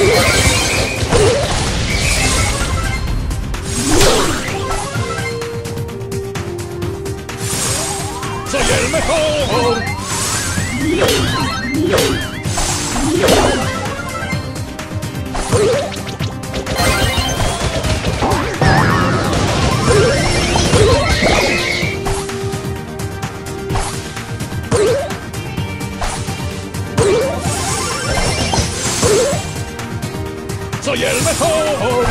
¡Soy el mejor! soy el mejor.